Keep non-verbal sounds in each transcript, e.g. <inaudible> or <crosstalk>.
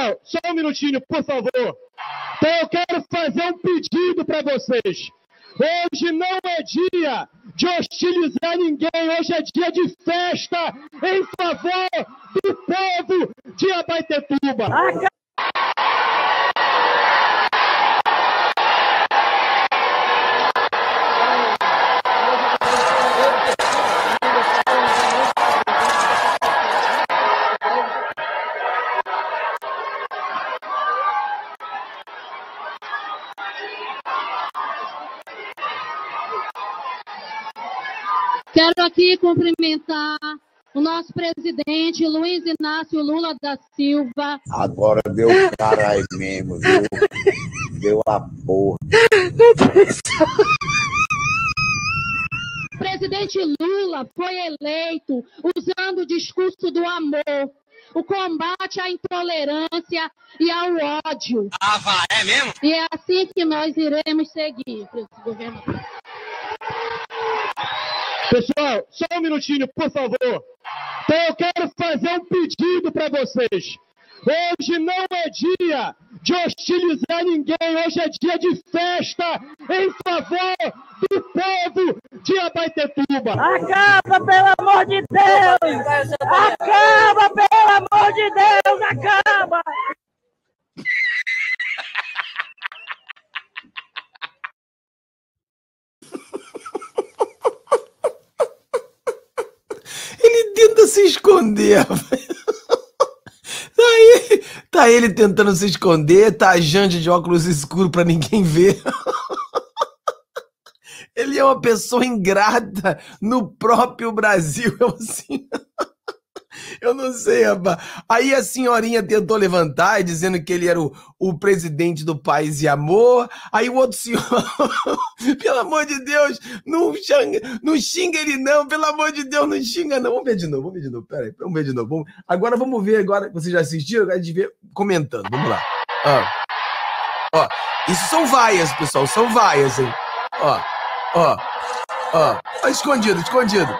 Pessoal, só um minutinho, por favor. Então eu quero fazer um pedido para vocês. Hoje não é dia de hostilizar ninguém, hoje é dia de festa em favor do povo de Abaitetuba. Quero aqui cumprimentar o nosso presidente Luiz Inácio Lula da Silva. Agora deu caralho mesmo, viu? Deu a porra. O presidente Lula foi eleito usando o discurso do amor, o combate à intolerância e ao ódio. Ah, vai, é mesmo? E é assim que nós iremos seguir, governo. Pessoal, só um minutinho, por favor. Então eu quero fazer um pedido para vocês. Hoje não é dia de hostilizar ninguém, hoje é dia de festa em favor do povo de Abaitetuba. Acaba, pelo amor de Deus! Acaba, pelo amor de Deus! Acaba! Ele tenta se esconder. <laughs> Tá, aí, tá ele tentando se esconder, tá a Jande de óculos escuros pra ninguém ver. <laughs> Ele é uma pessoa ingrata no próprio Brasil. Eu, <laughs> assim, eu não sei, rapaz. Aí a senhorinha tentou levantar, dizendo que ele era o, o presidente do Paz e Amor. Aí o outro senhor, <laughs> pelo amor de Deus, não xinga, não xinga ele não, pelo amor de Deus, não xinga não. Vamos ver de novo, vamos ver de novo. Pera aí, vamos ver de novo. Vamos... Agora vamos ver, agora, vocês já assistiram, agora a gente vê comentando. Vamos lá. Ó, ó, isso são vaias, pessoal, são vaias, hein. Ó, ó, ó, ó, escondido, escondido.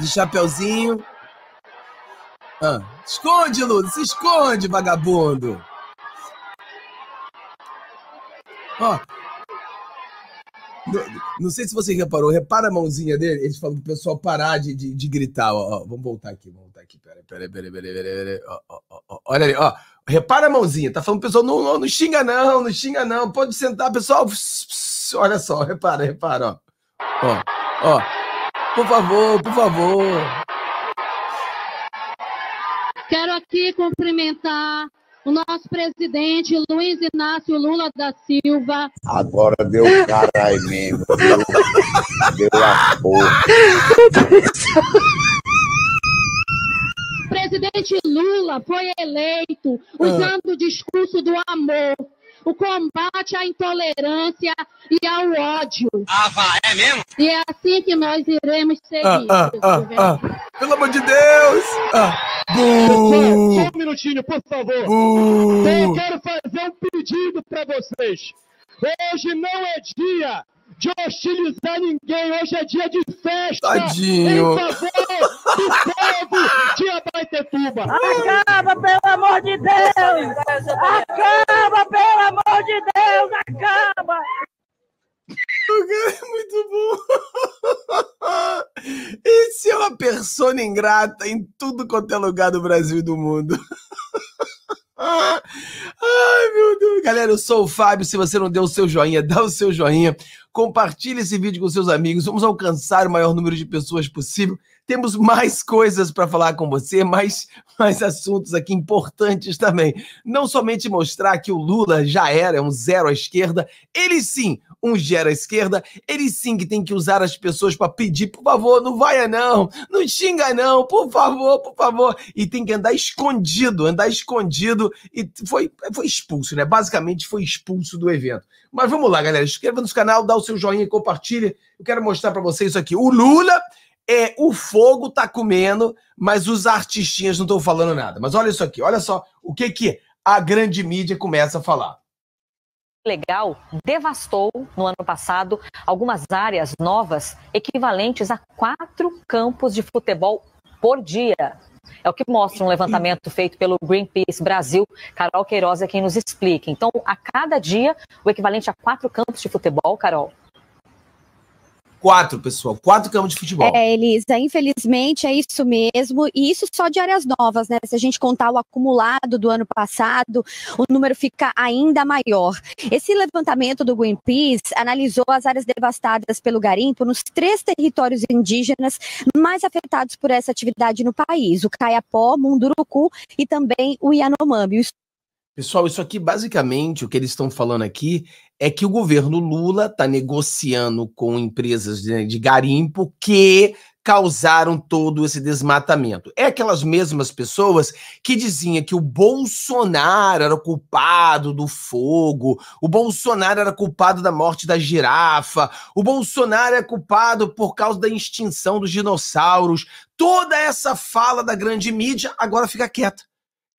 De chapeuzinho. Ah, esconde, Lula, se esconde, vagabundo. Ó. Não, não sei se você reparou, repara a mãozinha dele. Eles falam pro pessoal parar de, de, de gritar. Ó, ó, vamos voltar aqui, vamos voltar aqui. Peraí, peraí, peraí, peraí, peraí. ó, olha ali, ó. Repara a mãozinha. Tá falando pro pessoal, não, não, não xinga não, não xinga não. Pode sentar, pessoal. Olha só, repara, repara, ó. Ó, ó. Por favor, por favor. Quero aqui cumprimentar o nosso presidente Luiz Inácio Lula da Silva. Agora deu caralho mesmo, viu? Deu a porra. O presidente Lula foi eleito usando o discurso do amor, o combate à intolerância e ao ódio. Ah, vai, é mesmo? E é assim que nós iremos seguir. Ah, ah, ah, ah. Pelo amor de Deus! Ah. Bu! só um minutinho, por favor. Eu quero fazer um pedido para vocês. Hoje não é dia de hostilizar ninguém, hoje é dia de festa Tadinho. em favor do povo de Abaitetuba. Acaba, pelo amor de Deus! Acaba, pelo amor de Deus! Acaba! O cara é muito bom. Esse é uma persona ingrata em tudo quanto é lugar do Brasil e do mundo. Ai, meu Deus. Galera, eu sou o Fábio. Se você não deu o seu joinha, dá o seu joinha. Compartilhe esse vídeo com seus amigos. Vamos alcançar o maior número de pessoas possível. Temos mais coisas para falar com você, mais, mais assuntos aqui importantes também. Não somente mostrar que o Lula já era um zero à esquerda, ele sim, um zero à esquerda, ele sim que tem que usar as pessoas para pedir, por favor, não vai não, não xinga não, por favor, por favor. E tem que andar escondido, andar escondido. E foi, foi expulso, né? Basicamente foi expulso do evento. Mas vamos lá, galera. Inscreva no canal, dá o seu joinha compartilha. Eu quero mostrar para vocês isso aqui. O Lula é o fogo tá comendo, mas os artistinhas não estão falando nada. Mas olha isso aqui, olha só o que que a grande mídia começa a falar. legal devastou no ano passado algumas áreas novas equivalentes a quatro campos de futebol por dia. É o que mostra um levantamento feito pelo Greenpeace Brasil. Carol Queiroz é quem nos explica. Então, a cada dia, o equivalente a quatro campos de futebol, Carol, Quatro, pessoal. Quatro campos de futebol. É, Elisa, infelizmente é isso mesmo, e isso só de áreas novas, né? Se a gente contar o acumulado do ano passado, o número fica ainda maior. Esse levantamento do Greenpeace analisou as áreas devastadas pelo garimpo nos três territórios indígenas mais afetados por essa atividade no país: o Caiapó, Munduruku e também o Yanomami. Pessoal, isso aqui basicamente o que eles estão falando aqui é que o governo Lula está negociando com empresas de, de, garimpo que causaram todo esse desmatamento. É aquelas mesmas pessoas que diziam que o Bolsonaro era culpado do fogo, o Bolsonaro era culpado da morte da girafa, o Bolsonaro é culpado por causa da extinção dos dinossauros. Toda essa fala da grande mídia agora fica quieta.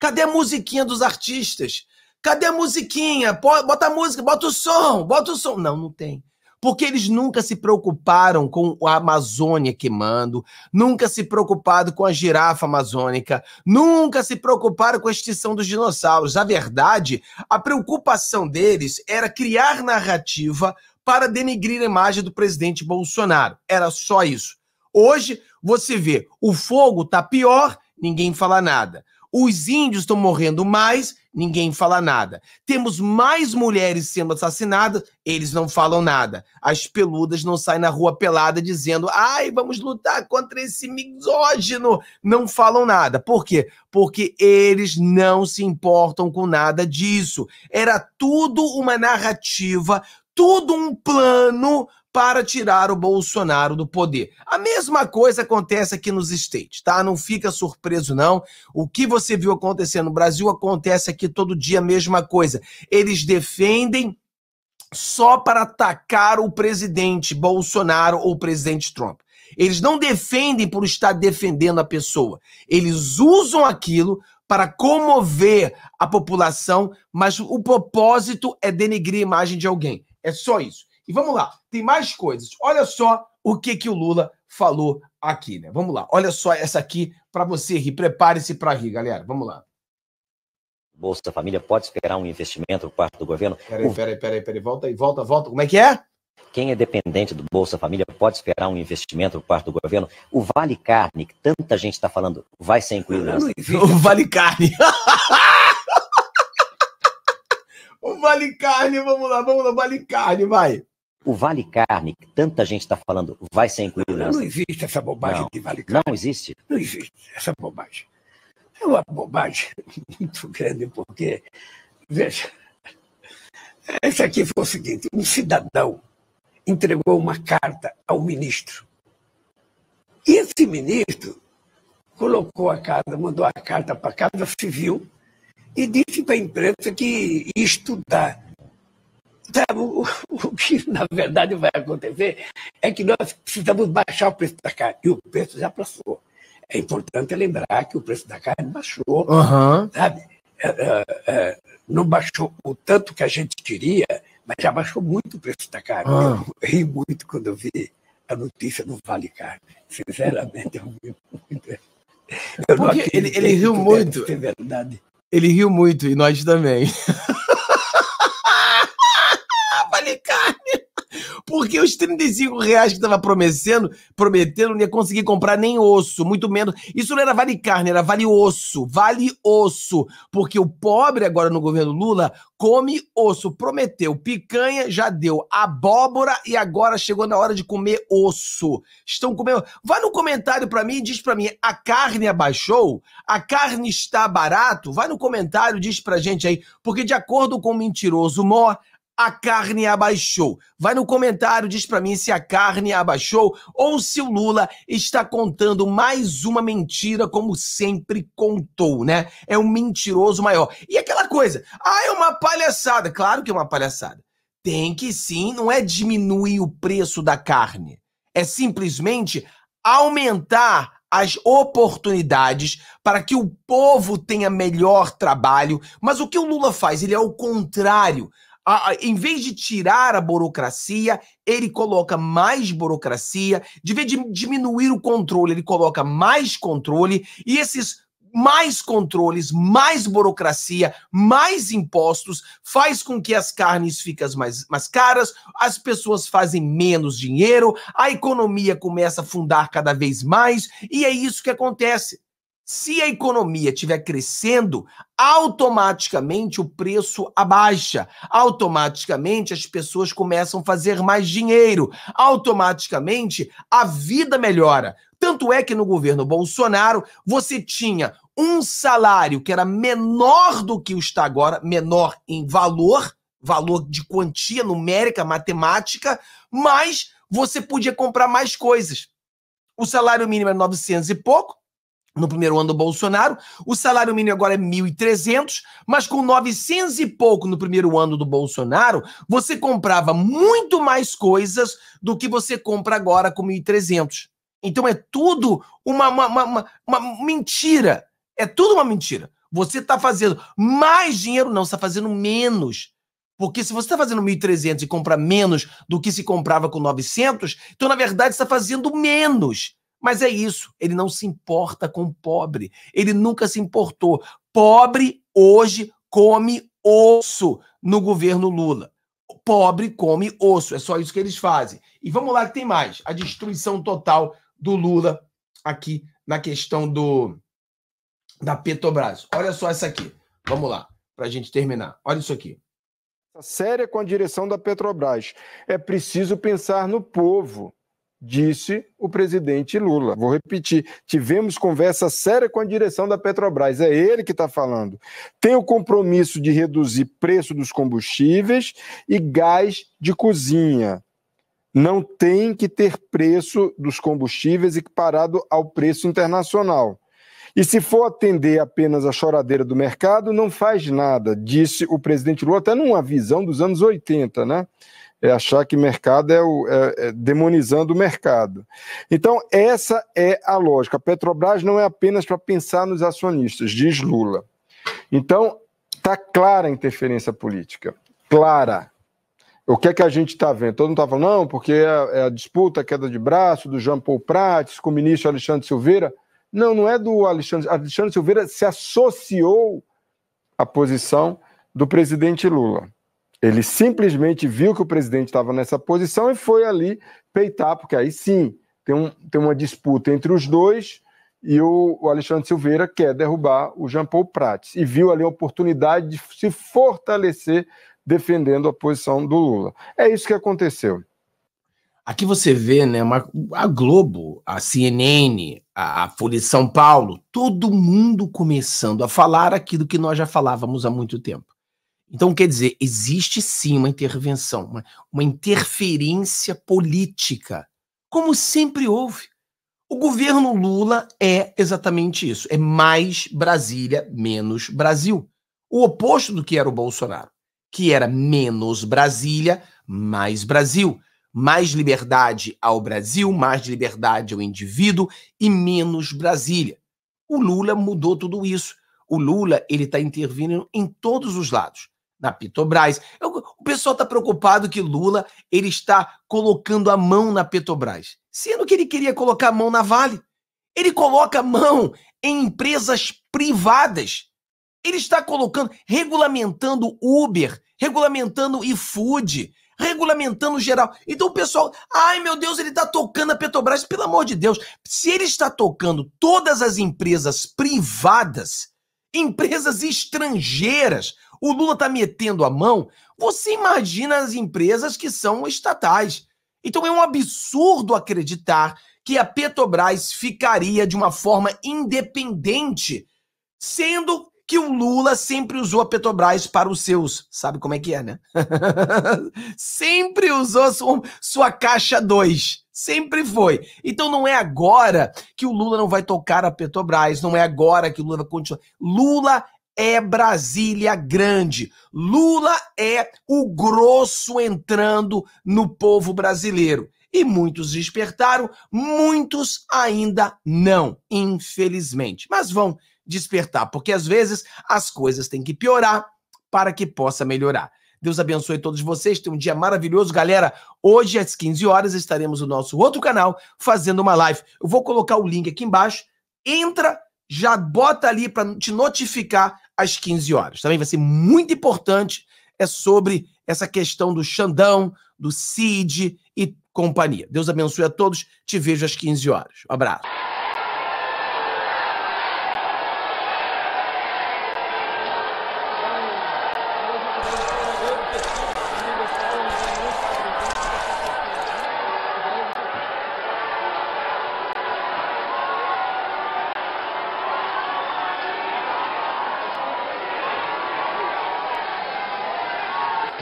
Cadê a musiquinha dos artistas? Cadê a musiquinha? Bota a música, bota o som, bota o som. Não, não tem. Porque eles nunca se preocuparam com a Amazônia queimando, nunca se preocuparam com a girafa amazônica, nunca se preocuparam com a extinção dos dinossauros. Na verdade, a preocupação deles era criar narrativa para denegrir a imagem do presidente Bolsonaro. Era só isso. Hoje, você vê, o fogo tá pior, ninguém fala nada. Os índios estão morrendo mais, ninguém fala nada. Temos mais mulheres sendo assassinadas, eles não falam nada. As peludas não saem na rua pelada dizendo, ai, vamos lutar contra esse misógino. Não falam nada. Por quê? Porque eles não se importam com nada disso. Era tudo uma narrativa, tudo um plano para tirar o Bolsonaro do poder. A mesma coisa acontece aqui nos States, tá? Não fica surpreso, não. O que você viu acontecer no Brasil acontece aqui todo dia a mesma coisa. Eles defendem só para atacar o presidente Bolsonaro ou o presidente Trump. Eles não defendem por estar defendendo a pessoa. Eles usam aquilo para comover a população, mas o propósito é denegrir a imagem de alguém. É só isso. E vamos lá, tem mais coisas. Olha só o que, que o Lula falou aqui, né? Vamos lá, olha só essa aqui para você rir. Prepare-se para rir, galera. Vamos lá. Bolsa Família pode esperar um investimento por parte do governo? Peraí, peraí, peraí, peraí. Volta aí, volta, volta. Como é que é? Quem é dependente do Bolsa Família pode esperar um investimento por parte do governo? O Vale Carne, que tanta gente está falando, vai ser incluído nessa? O Vale Carne. <laughs> o Vale Carne, vamos lá, vamos lá, Vale Carne, vai. O Vale Carne, que tanta gente está falando, vai ser incluído nessa? Não existe essa bobagem Não. de Vale Carne. Não existe? Não existe essa bobagem. É uma bobagem <laughs> muito grande, porque, veja, esse aqui foi o seguinte: um cidadão entregou uma carta ao ministro. E esse ministro colocou a carta, mandou a carta para a Casa Civil e disse para a imprensa que ia estudar. Sabe, o, o que na verdade vai acontecer é que nós precisamos baixar o preço da carne. E o preço já passou. É importante lembrar que o preço da carne baixou, Aham. sabe? É, é, é, não baixou o tanto que a gente queria, mas já baixou muito o preço da carne. Ah. Eu ri muito quando eu vi a notícia do Vale Carne. Sinceramente, eu ri muito. Eu Porque ele- ele riu muito. ser verdade. Ele riu muito e nós também. Carne. Porque os 35 reais que estava prometendo, prometendo, não ia conseguir comprar nem osso, muito menos. Isso não era vale carne, era vale osso. Vale osso. Porque o pobre agora no governo Lula come osso. Prometeu picanha, já deu abóbora e agora chegou na hora de comer osso. Estão comendo. Vai no comentário para mim e diz para mim: a carne abaixou? A carne está barato? Vai no comentário, diz pra gente aí, porque de acordo com o mentiroso Mó, a carne abaixou. Vai no comentário, diz pra mim se a carne abaixou ou se o Lula está contando mais uma mentira como sempre contou, né? É um mentiroso maior. E aquela coisa, ah, é uma palhaçada. Claro que é uma palhaçada. Tem que sim, não é diminuir o preço da carne. É simplesmente aumentar as oportunidades para que o povo tenha melhor trabalho. Mas o que o Lula faz? Ele é o contrário. A- a- em vez de tirar a burocracia, ele coloca mais burocracia. De vez de diminuir o controle, ele coloca mais controle. E esses mais controles, mais burocracia, mais impostos, faz com que as carnes fiquem mais, mais caras, as pessoas fazem menos dinheiro, a economia começa a fundar cada vez mais, e é isso que acontece. Se a economia estiver crescendo, automaticamente o preço abaixa, automaticamente as pessoas começam a fazer mais dinheiro, automaticamente a vida melhora. Tanto é que no governo Bolsonaro você tinha um salário que era menor do que o está agora, menor em valor, valor de quantia numérica, matemática, mas você podia comprar mais coisas. O salário mínimo é 900 e pouco, no primeiro ano do Bolsonaro. O salário mínimo agora é 1.300, mas com 900 e pouco no primeiro ano do Bolsonaro, você comprava muito mais coisas do que você compra agora com 1.300. Então é tudo uma, uma, uma, uma, mentira. É tudo uma mentira. Você está fazendo mais dinheiro, não, está fazendo menos. Porque se você está fazendo 1.300 e compra menos do que se comprava com 900, então na verdade está fazendo menos. Mas é isso, ele não se importa com pobre. Ele nunca se importou. Pobre hoje come osso no governo Lula. Pobre come osso, é só isso que eles fazem. E vamos lá que tem mais. A destruição total do Lula aqui na questão do da Petrobras. Olha só essa aqui. Vamos lá, para a gente terminar. Olha isso aqui. Séria com a direção da Petrobras. É preciso pensar no povo disse o presidente Lula. Vou repetir: tivemos conversa séria com a direção da Petrobras, é ele que está falando. Tem o compromisso de reduzir preço dos combustíveis e gás de cozinha. Não tem que ter preço dos combustíveis equiparado ao preço internacional. E se for atender apenas a choradeira do mercado, não faz nada, disse o presidente Lula, até numa visão dos anos 80, né? É achar que mercado é, o, é, é demonizando o mercado. Então, essa é a lógica. A Petrobras não é apenas para pensar nos acionistas, diz Lula. Então, está clara a interferência política. Clara. O que é que a gente está vendo? Todo mundo está falando, não, porque é, é a disputa, a queda de braço do Jean Paul Prates com o ministro Alexandre Silveira. Não, não é do Alexandre. Alexandre Silveira se associou à posição do presidente Lula. Ele simplesmente viu que o presidente estava nessa posição e foi ali peitar, porque aí sim tem, um, tem uma disputa entre os dois e o, o Alexandre Silveira quer derrubar o Jean Paul Prats e viu ali a oportunidade de se fortalecer defendendo a posição do Lula. É isso que aconteceu. Aqui você vê, né, a Globo, a CNN, a, a Folha de São Paulo, todo mundo começando a falar aquilo que nós já falávamos há muito tempo. Então, quer dizer, existe sim uma intervenção, uma, uma interferência política, como sempre houve. O governo Lula é exatamente isso: é mais Brasília, menos Brasil. O oposto do que era o Bolsonaro, que era menos Brasília, mais Brasil. Mais liberdade ao Brasil, mais liberdade ao indivíduo e menos Brasília. O Lula mudou tudo isso. O Lula ele está intervindo em todos os lados na Petrobras. O pessoal está preocupado que Lula ele está colocando a mão na Petrobras, sendo que ele queria colocar a mão na Vale. Ele coloca a mão em empresas privadas. Ele está colocando, regulamentando Uber, regulamentando iFood, regulamentando geral. Então o pessoal, ai meu Deus, ele está tocando a Petrobras. Pelo amor de Deus, se ele está tocando todas as empresas privadas, empresas estrangeiras, o Lula está metendo a mão, você imagina as empresas que são estatais. Então é um absurdo acreditar que a Petrobras ficaria de uma forma independente, sendo que o Lula sempre usou a Petrobras para os seus. Sabe como é que é, né? <laughs> sempre usou sua, sua caixa 2. Sempre foi. Então não é agora que o Lula não vai tocar a Petrobras, não é agora que o Lula vai continuar. Lula é Brasília grande. Lula é o grosso entrando no povo brasileiro. E muitos despertaram, muitos ainda não, infelizmente. Mas vão despertar, porque às vezes as coisas têm que piorar para que possa melhorar. Deus abençoe todos vocês. Tenham um dia maravilhoso, galera. Hoje às 15 horas estaremos no nosso outro canal fazendo uma live. Eu vou colocar o link aqui embaixo. Entra já bota ali para te notificar às 15 horas. Também vai ser muito importante é sobre essa questão do Xandão, do Cid e companhia. Deus abençoe a todos. Te vejo às 15 horas. Um abraço.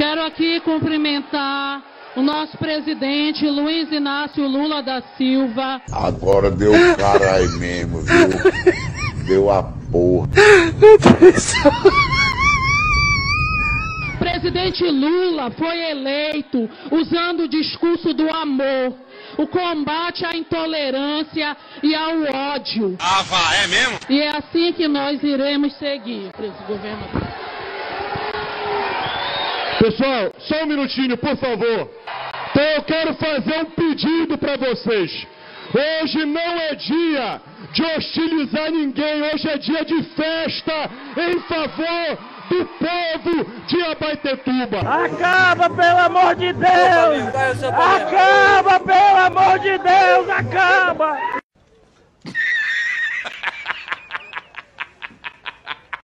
Quero aqui cumprimentar o nosso presidente Luiz Inácio Lula da Silva. Agora deu caralho mesmo, viu? Deu a porra. Presidente Lula foi eleito usando o discurso do amor, o combate à intolerância e ao ódio. Ah, vá, é mesmo? E é assim que nós iremos seguir, presidente governador. Pessoal, só um minutinho, por favor. Então eu quero fazer um pedido para vocês. Hoje não é dia de hostilizar ninguém, hoje é dia de festa em favor do povo de Abaetetuba. Acaba, pelo amor de Deus! Acaba, pelo amor de Deus! Acaba!